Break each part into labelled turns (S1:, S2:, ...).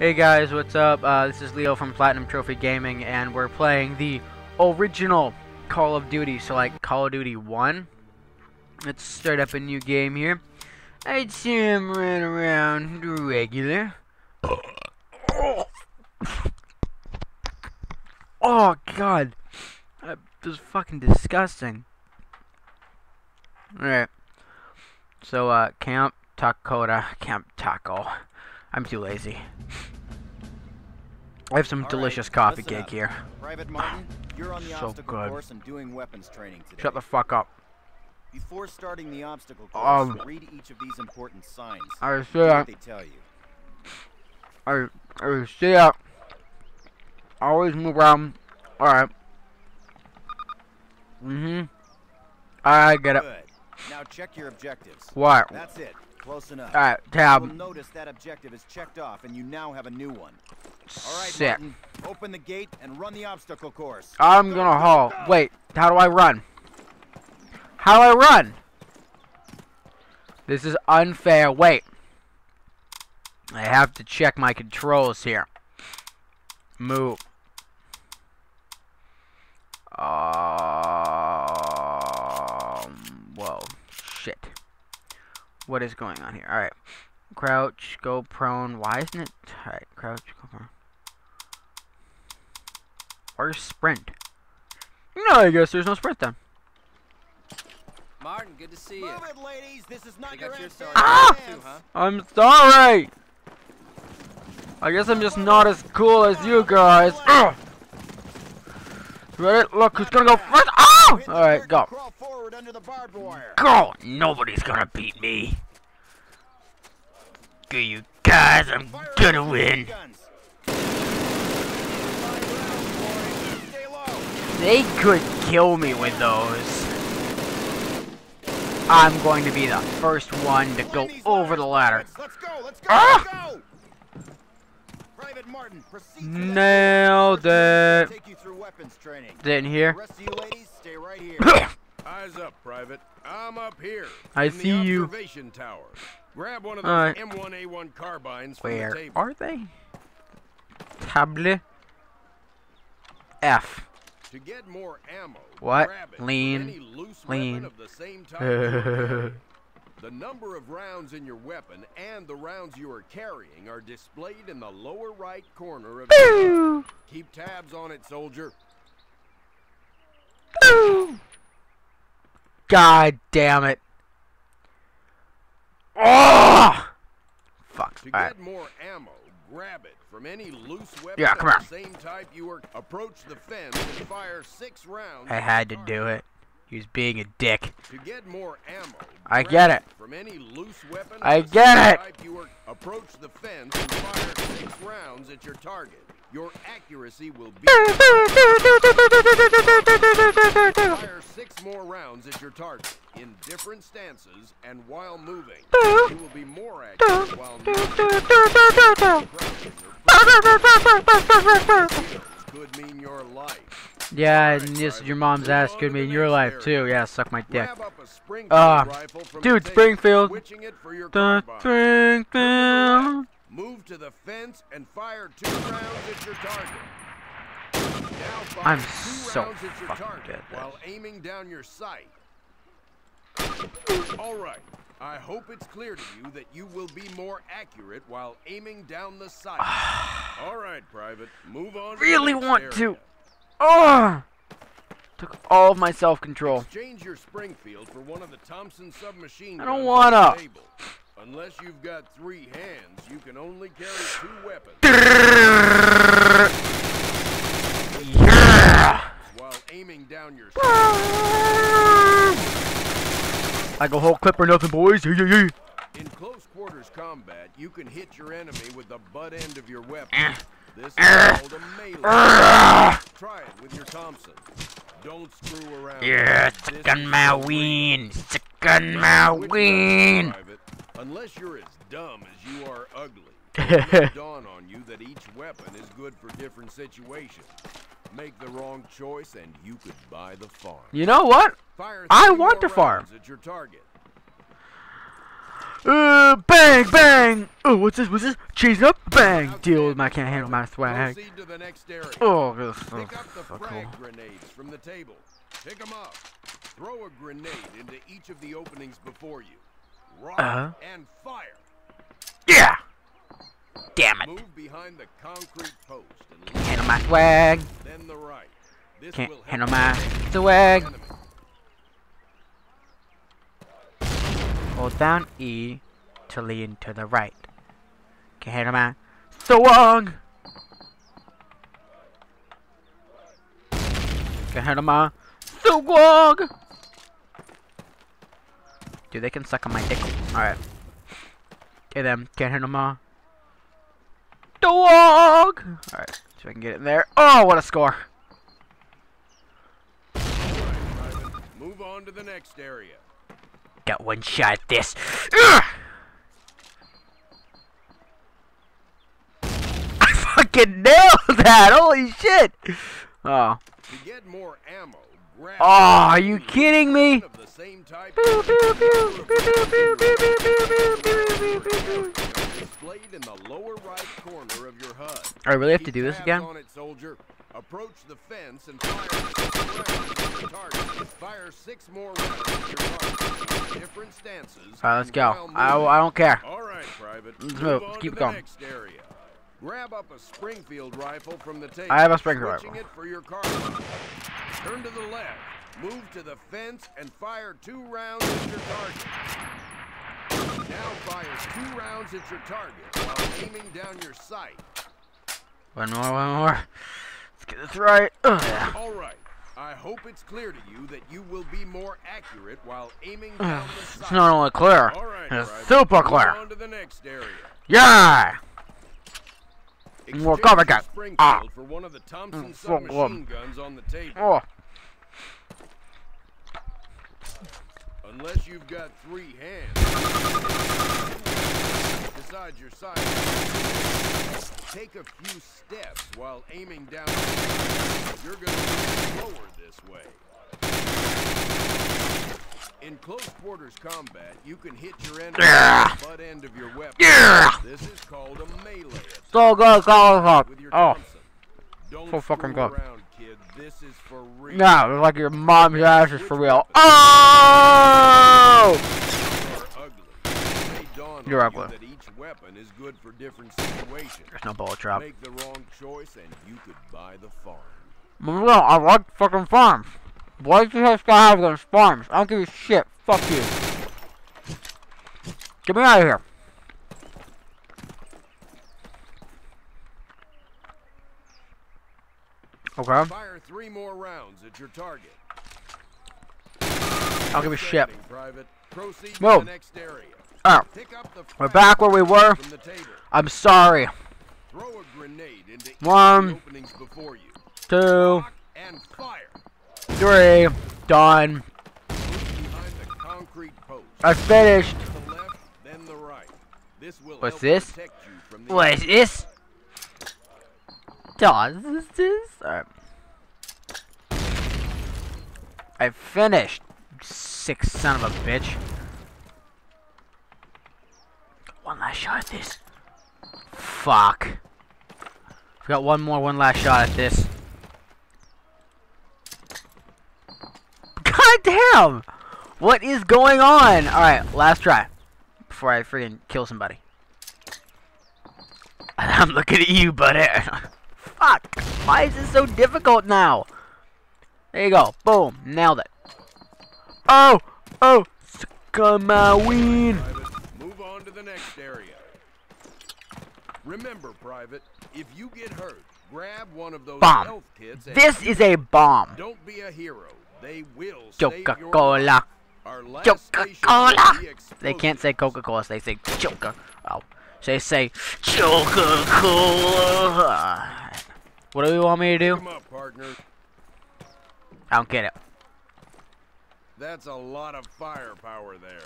S1: Hey! Guys, what's up? Uh, this is Leo from Platinum Trophy Gaming, and we're playing the original Call of Duty, so like Call of Duty 1. Let's start up a new game here. I'd say I'm running around regular. Oh god, that was fucking disgusting. Alright, so uh, Camp Takoda, Camp Taco. I'm too lazy. I have some
S2: All
S1: delicious
S2: right,
S1: coffee cake
S2: up.
S1: here.
S2: Private Martin, you're on the
S1: So
S2: obstacle
S1: good.
S2: course and doing weapons training today.
S1: Shut the fuck up.
S2: Before starting the obstacle course,
S1: Um,
S2: read each of these important signs.
S1: I say,
S2: what they tell you.
S1: I, I say that. Always move around. Alright. Mm-hmm. I get it.
S2: Good. Now check your objectives.
S1: What?
S2: That's it. Close enough.
S1: Alright,
S2: You'll
S1: tab.
S2: notice that objective is checked off, and you now have a new one. All right,
S1: Sick.
S2: Martin. Open the gate and run the obstacle course.
S1: I'm gonna haul. Wait, how do I run? How do I run? This is unfair. Wait. I have to check my controls here. Move. Um, whoa. Shit. What is going on here? Alright. Crouch, go prone. Why isn't it? Alright, crouch, go prone. Or sprint. No, I guess there's no sprint then.
S3: Martin, good to see you.
S2: Move it, ladies. This is not
S3: I
S2: your
S3: got your
S2: answer.
S3: started
S1: Ah!
S3: too, huh?
S1: I'm sorry. I guess I'm just not as cool as you guys. Ugh. Ready? Look, who's gonna go first? Oh! Alright, go.
S2: Forward under the barbed wire.
S1: Go! Nobody's gonna beat me. Screw you guys, I'm
S2: Fire
S1: gonna win.
S2: guns. Five rounds, boys. Stay low.
S1: They could kill me with those. I'm going to be the first one to go over the ladder.
S2: Let's go. Let's go.
S1: Ah!
S2: Let's go. Private Martin, proceed to that
S1: Nailed it.
S2: Take you through weapons training.
S1: Didn't
S2: The
S1: hear.
S2: rest of you ladies, stay right here.
S4: Eyes up, Private. I'm up here.
S1: I see you.
S4: tower. Grab one of those
S1: Alright.
S4: M1A1 carbines from
S1: Where
S4: the table.
S1: are they? Table. F.
S4: To get more ammo,
S1: What?
S4: grab it from
S1: Lean. Lean.
S4: of the same type you are carrying. The number of rounds in your weapon and the rounds you are carrying are displayed in the lower right corner of. Keep tabs on it, soldier.
S1: God damn it. Oh! Fuck.
S4: To
S1: Alright.
S4: get more ammo, grab it from any loose weapon
S1: Yeah, come
S4: the same type you are. Approach the fence and fire six rounds.
S1: I had to do it. He was being a dick.
S4: To get more ammo,
S1: I get it.
S4: From any loose weapon.
S1: I get it.
S4: type You are, approach the fence and fire six rounds at your target. Your accuracy will be. fire six more rounds at your target in different stances and while moving. You will be more accurate while moving. Could mean your life.
S1: Yeah, and this your mom's ass could be in your life too. Yeah, suck my dick.
S4: Grab up a Springfield
S1: Ah,
S4: rifle
S1: dude, Springfield.
S4: switching it for your
S1: The. Springfield.
S4: Move to the fence and fire two rounds at your target. Now fire
S1: I'm
S4: two
S1: so
S4: rounds at your
S1: fucking
S4: target
S1: good
S4: while aiming down your sight. All right. I hope it's clear to you that you will be more accurate while aiming down the sight. All right, Private. Move on. to
S1: Really
S4: next
S1: want
S4: area.
S1: to. Oh! Took all of my self-control.
S4: Exchange your Springfield for one of the Thompson submachine
S1: I don't
S4: guns on the
S1: wanna.
S4: Unless you've got three hands, you can only carry two weapons
S1: Yeah!
S4: while aiming down your
S1: Like a whole clip or nothing, boys.
S4: In close quarters combat, you can hit your enemy with the butt end of your weapon.
S1: Eh.
S4: This is
S1: Eh.
S4: called a melee.
S1: Ah!
S4: Try it with your Thompson. Don't screw around.
S1: Yeah,
S4: is
S1: on my ween. Sick on my ween.
S4: Unless you're as dumb as you are ugly. Dawn on you that each weapon is good for different situations. Make the wrong choice and you could buy the farm.
S1: You know what?
S4: Fire
S1: I want the farm.
S4: At your target.
S1: Uh, bang, bang. Oh, what's this? What's this? Cheese up, bang. Deal with my can't handle my swag.
S4: Proceed to the next area.
S1: Oh, this is so,
S4: Pick up the
S1: so cool.
S4: grenades from the table. Pick them up. Throw a grenade into each of the openings before you. Rock
S1: Uh-huh.
S4: and fire.
S1: Yeah. Damn it.
S4: Move behind the concrete post and
S1: Handle my swag.
S4: then the right. This
S1: Can't handle my swag.
S4: enemy.
S1: Hold down E to lean to the right. Can't handle my swag. Can't handle my swag. Dude, they can suck on my dick. Alright. Okay then, can't handle my dog. Alright, so I can get it in there. Oh, what a score.
S4: Move on to the next area.
S1: Got one shot at this. Ugh! I fucking nailed that! Holy shit! Oh.
S4: To get more ammo,
S1: Oh, are you kidding me?
S4: same type displayed in the lower right corner of your HUD.
S1: I really have to do this again.
S4: Approach the fence and fire, fire six more Different stances.
S1: Alright, let's go. I, I don't care.
S4: Alright, Private.
S1: Let's
S4: move. Let's
S1: keep going.
S4: Grab up a Springfield rifle from the table.
S1: I have a Springfield rifle.
S4: Turn to the left. Move to the fence and fire two rounds at your target. Now fire two rounds at your target while aiming down your sight.
S1: One more, one more. Let's get this right. Ugh, yeah.
S4: All right. I hope it's clear to you that you will be more accurate while aiming down the sight.
S1: It's not only clear,
S4: right,
S1: it's
S4: Private.
S1: super clear.
S4: on to the next area.
S1: Yeah! More cover gun. Ah.
S4: for one of the Thompson
S1: Mm,
S4: submachine guns on the table.
S1: Oh,
S4: Unless you've got three hands. Besides your sight. Take a few steps while aiming down. You're going to be slower this way. In close quarters combat, you can hit your enemy
S1: Yeah.
S4: butt end of your weapon.
S1: Yeah.
S4: This is called a melee attack
S1: so good, go, go.
S4: with your
S1: Oh.
S4: Don't
S1: So fucking
S4: screw
S1: good.
S4: around, kid. This is for real.
S1: no, like your mom's ass is for real. Oh!
S4: are ugly. It may dawn on
S1: You're ugly.
S4: that each weapon is good for different situations.
S1: There's no bullet trap.
S4: Make the wrong choice and you could buy the farm.
S1: No, I like fucking farms. Why do you guys gotta have those farms? I don't give a shit. Fuck you. Get me out of here. Okay.
S4: Fire Three more rounds at your target.
S1: I'll give a shit.
S4: Private. Proceed Whoa.
S1: We're back where we were. I'm sorry. One, two, three, done. I finished. What's this? What is this? Done. This? Alright. I finished. Sick son of a bitch. One last shot at this. Fuck. We got one more, one last shot at this. God damn! What is going on? Alright, last try. Before I freaking kill somebody. I'm looking at you, buddy. Fuck. Why is this so difficult now? There you go. Boom. Nailed it. Oh. Oh. Suck on my ween.
S4: Move on to the next area. Remember, Private, if you get hurt, grab one of those
S1: Bomb.
S4: health kits
S1: This is a bomb.
S4: don't be a hero. They will save your life.
S1: Coca-Cola.
S4: Our last station
S1: Coca-Cola. They can't say. Coca-Cola. They say Coca. Oh. They say Coca-Cola. What do you want me to do?
S4: Come up, partner.
S1: I don't get it.
S4: That's a lot of firepower there.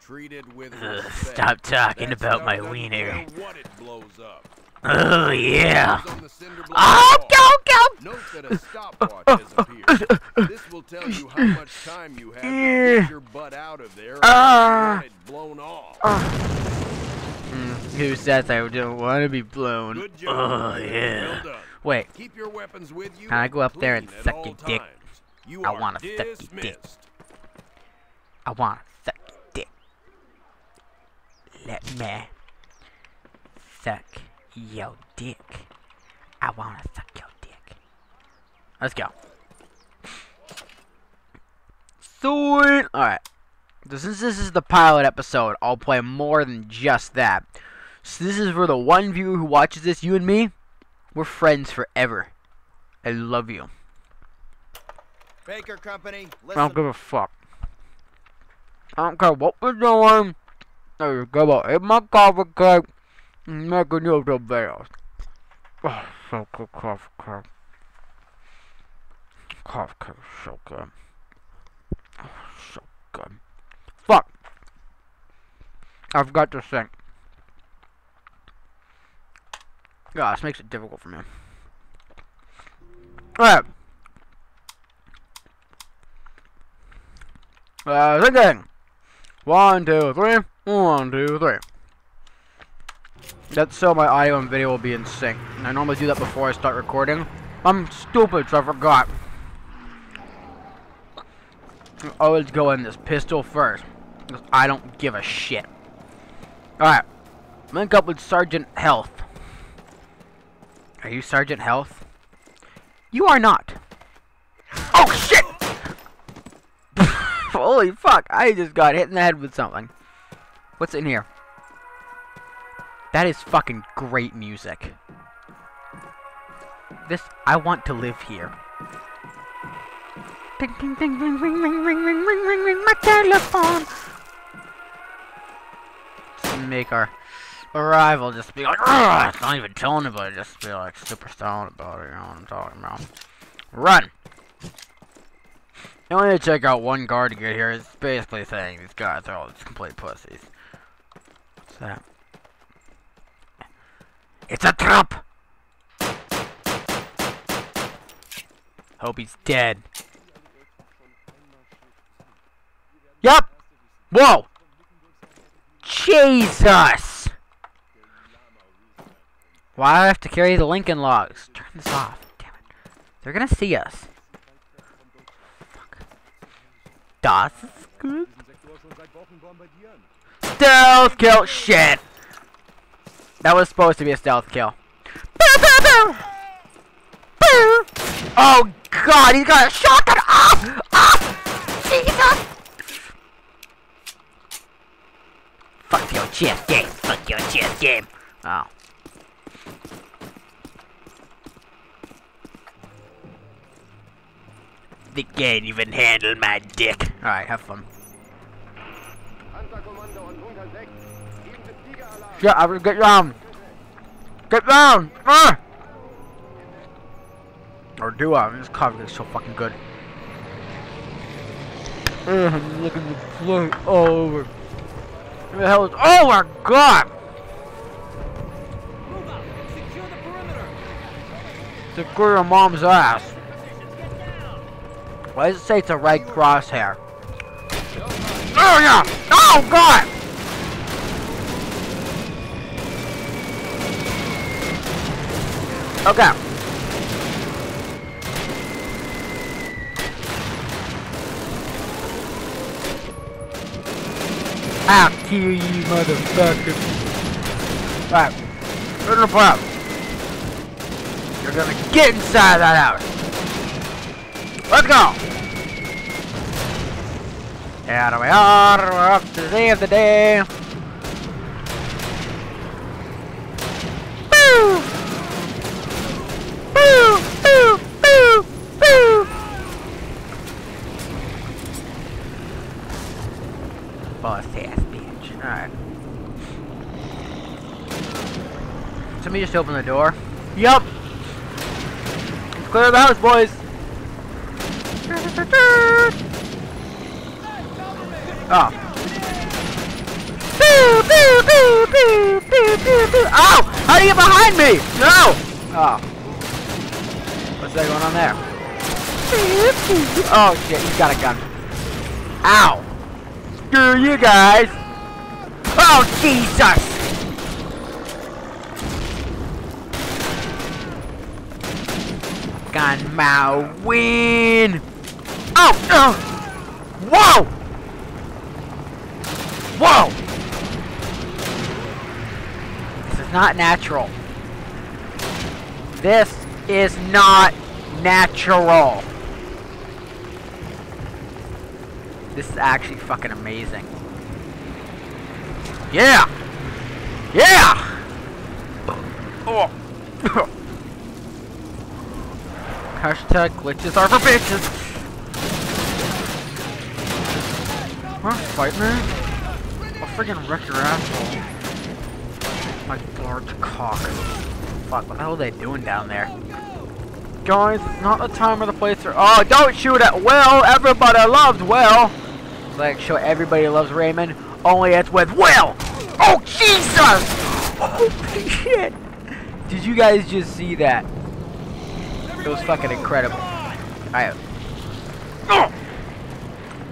S4: Treated with
S1: Ugh, stop talking
S4: That
S1: about my wiener.
S4: What it blows up.
S1: Oh, yeah.
S4: Goes on the cinder block
S1: Oh, go, go.
S4: Note that a stopwatch has appeared. This will tell you how much time you have to get your butt out of there. And ah. blown off.
S1: Mm, who says I don't want to be blown? Oh yeah. Wait,
S4: Keep your weapons with you.
S1: Can I go up there and suck your dick?
S4: You
S1: I wanna suck your dick. I want to suck your dick. Let me suck your dick. I want to suck your dick. Let's go. Sweet. All right. So since this is the pilot episode, I'll play more than just that. So this is for the one viewer who watches this, you and me. We're friends forever. I love you.
S2: Baker Company,
S1: I don't give a fuck. I don't care what we're doing. I just go out, eat my coffee cake, and make a YouTube videos. Oh, so good coffee cake. Coffee cake is so good. Oh, so good. Fuck. I've got to sing. God, this makes it difficult for me. Alright. Uh, singing. One, two, three. One, two, three. That's so my audio and video will be in sync. And I normally do that before I start recording. I'm stupid, so I forgot. I always go in this pistol first. Because I don't give a shit. Alright. Link up with Sergeant Health. Are you Sergeant Health? You are not. Oh shit! Holy fuck, I just got hit in the head with something. What's in here? That is fucking great music. This, I want to live here. Ding ding ding ring ring ring ring ring ring ring ring my telephone. Just make our arrival just be like, Ugh! it's not even telling anybody, just be like super stoned about it, you know what I'm talking about. Run! You only to check out one guard to get here. It's basically saying these guys are all just complete pussies. What's that? It's a trap! Hope he's dead. Yep! Whoa! Jesus! Why do I have to carry the Lincoln logs? Turn this off. Damn it. They're gonna see us. Fuck. Das ist gut. Stealth kill! Shit! That was supposed to be a stealth kill. Oh god, he's got a shotgun! Ah! Ah! Jesus! Fuck your chess game. Fuck your chess game. Oh. They can't even handle my dick. Alright, have fun. Shut up, get down! Get down! Ah! Or do I? This coffee is so fucking good. I'm looking the float all over. The hell is- Oh my god! Secure your mom's ass. Why does it say it's a right crosshair? Oh yeah! Oh god! Okay. I'll kill you, motherfucker. Alright. Turn the pop. You're gonna get inside that house. Let's go! Here we are, we're up to save the day. Boo! Boo! Boo! Boo! Boo! Bitch. Alright. Somebody just opened the door. Yup! Clear the house, boys! Oh. Boo, boo, boo, boo, boo, boo, boo. Ow! How do you get behind me? No! Oh. What's that going on there? Oh shit, he's got a gun. Ow! Screw you guys! Oh Jesus! Gun Mao win! Oh! oh. Uh. Whoa! Whoa! This is not natural. This is not natural. This is actually fucking amazing. Yeah! Yeah! Oh. Hashtag glitches are for bitches. Huh? Fight me? I'll friggin' wreck your asshole. My large cock. Fuck, what the hell are they doing down there? Guys, it's not the time or the place for- Oh, don't shoot at Will! Everybody loves Will! Like, show everybody loves Raymond, only it's with Will! Oh, Jesus! Oh, shit! Did you guys just see that? It was fucking incredible. I oh!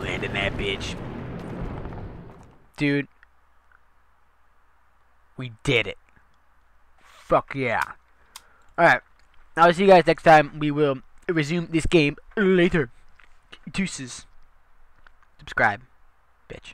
S1: landing that bitch. Dude. We did it. Fuck yeah. Alright. I'll see you guys next time. We will resume this game later. Deuces. Subscribe. Bitch.